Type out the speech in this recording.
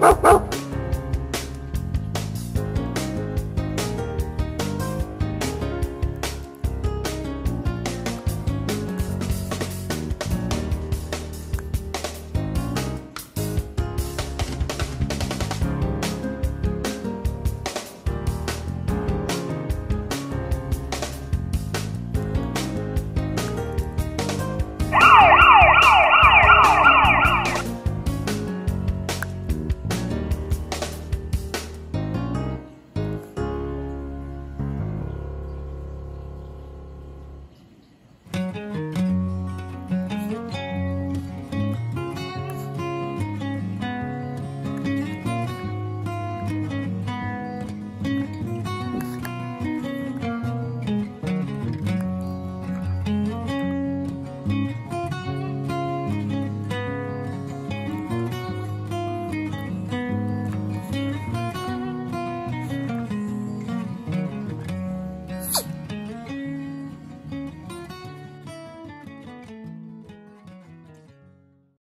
Wow, wow, wow.